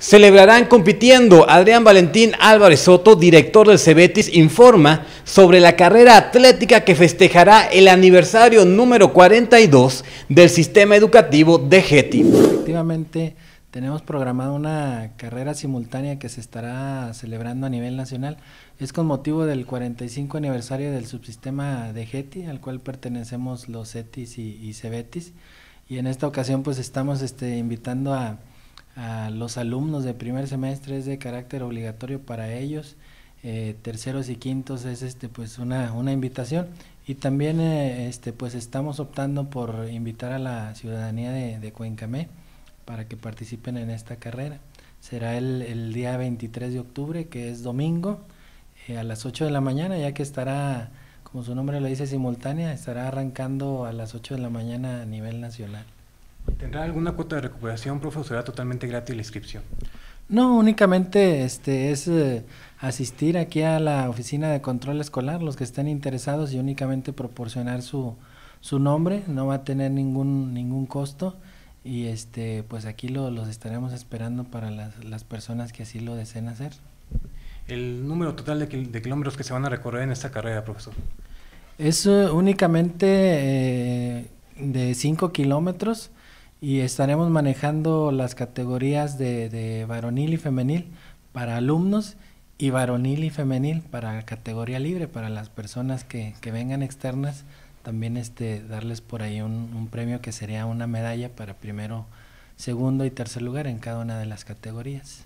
Celebrarán compitiendo. Adrián Valentín Álvarez Soto, director del Cebetis, informa sobre la carrera atlética que festejará el aniversario número 42 del sistema educativo de Getty. Efectivamente, tenemos programada una carrera simultánea que se estará celebrando a nivel nacional. Es con motivo del 45 aniversario del subsistema de Getty, al cual pertenecemos los CETIS y, y Cebetis. Y en esta ocasión pues estamos este, invitando a a los alumnos de primer semestre es de carácter obligatorio para ellos, eh, terceros y quintos es este pues una, una invitación y también eh, este pues estamos optando por invitar a la ciudadanía de, de Cuencamé para que participen en esta carrera. Será el, el día 23 de octubre, que es domingo, eh, a las 8 de la mañana, ya que estará, como su nombre lo dice, simultánea, estará arrancando a las 8 de la mañana a nivel nacional. ¿Tendrá alguna cuota de recuperación, profe, o será totalmente gratis la inscripción? No, únicamente este es eh, asistir aquí a la oficina de control escolar, los que estén interesados y únicamente proporcionar su, su nombre, no va a tener ningún ningún costo y este pues aquí lo, los estaremos esperando para las, las personas que así lo deseen hacer. El número total de, de kilómetros que se van a recorrer en esta carrera, profesor. Es uh, únicamente eh, de 5 kilómetros y estaremos manejando las categorías de, de, varonil y femenil para alumnos y varonil y femenil para categoría libre, para las personas que, que vengan externas, también este, darles por ahí un, un, premio que sería una medalla para primero, segundo y tercer lugar en cada una de las categorías.